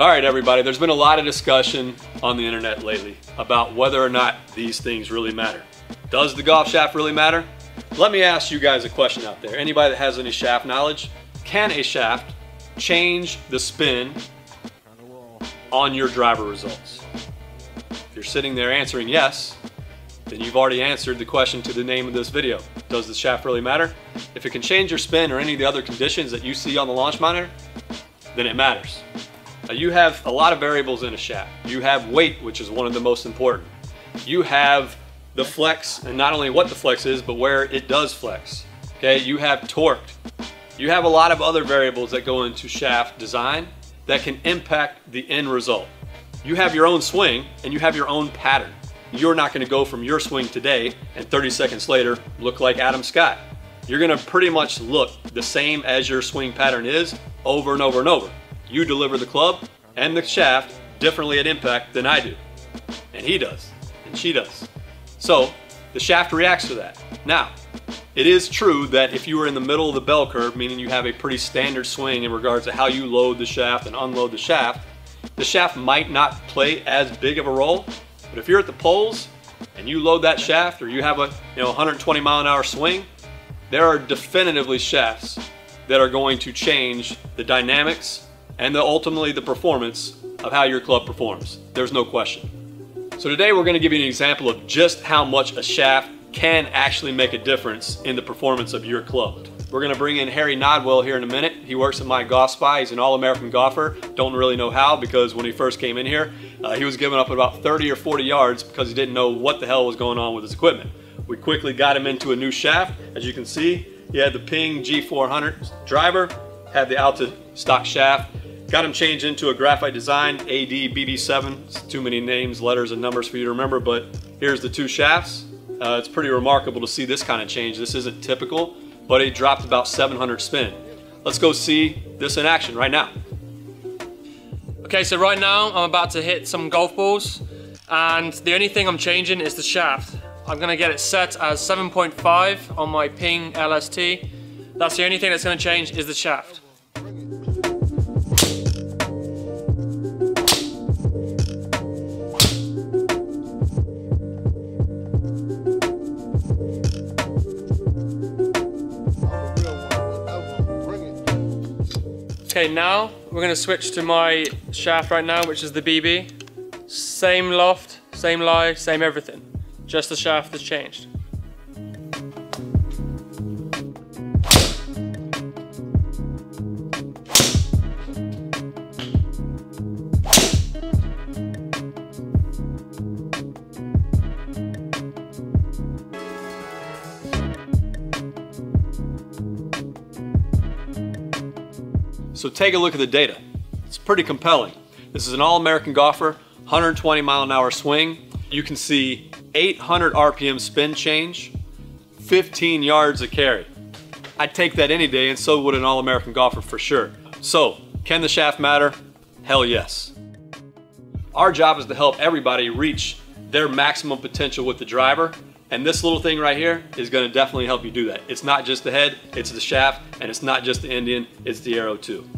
All right, everybody, there's been a lot of discussion on the internet lately about whether or not these things really matter. Does the golf shaft really matter? Let me ask you guys a question out there. Anybody that has any shaft knowledge, can a shaft change the spin on your driver results? If you're sitting there answering yes, then you've already answered the question to the name of this video. Does the shaft really matter? If it can change your spin or any of the other conditions that you see on the launch monitor, then it matters. You have a lot of variables in a shaft. You have weight, which is one of the most important. You have the flex, and not only what the flex is, but where it does flex. Okay, you have torque. You have a lot of other variables that go into shaft design that can impact the end result. You have your own swing and you have your own pattern. You're not gonna go from your swing today and 30 seconds later look like Adam Scott. You're gonna pretty much look the same as your swing pattern is over and over and over you deliver the club and the shaft differently at impact than I do. And he does, and she does. So the shaft reacts to that. Now, it is true that if you are in the middle of the bell curve, meaning you have a pretty standard swing in regards to how you load the shaft and unload the shaft, the shaft might not play as big of a role. But if you're at the poles and you load that shaft or you have a you know 120 mile an hour swing, there are definitively shafts that are going to change the dynamics and the, ultimately the performance of how your club performs. There's no question. So today we're going to give you an example of just how much a shaft can actually make a difference in the performance of your club. We're going to bring in Harry Nodwell here in a minute. He works at My Golf Spy. He's an All-American golfer. Don't really know how because when he first came in here, uh, he was giving up about 30 or 40 yards because he didn't know what the hell was going on with his equipment. We quickly got him into a new shaft. As you can see, he had the Ping G400 driver, had the Alta stock shaft, Got them changed into a graphite design, AD BB7. It's too many names, letters, and numbers for you to remember, but here's the two shafts. Uh, it's pretty remarkable to see this kind of change. This isn't typical, but it dropped about 700 spin. Let's go see this in action right now. Okay, so right now I'm about to hit some golf balls, and the only thing I'm changing is the shaft. I'm gonna get it set as 7.5 on my Ping LST. That's the only thing that's gonna change is the shaft. Okay, now we're gonna switch to my shaft right now, which is the BB. Same loft, same lie, same everything. Just the shaft has changed. So take a look at the data. It's pretty compelling. This is an all-American golfer, 120 mile an hour swing. You can see 800 RPM spin change, 15 yards of carry. I'd take that any day and so would an all-American golfer for sure. So, can the shaft matter? Hell yes. Our job is to help everybody reach their maximum potential with the driver and this little thing right here is gonna definitely help you do that. It's not just the head, it's the shaft, and it's not just the Indian, it's the arrow too.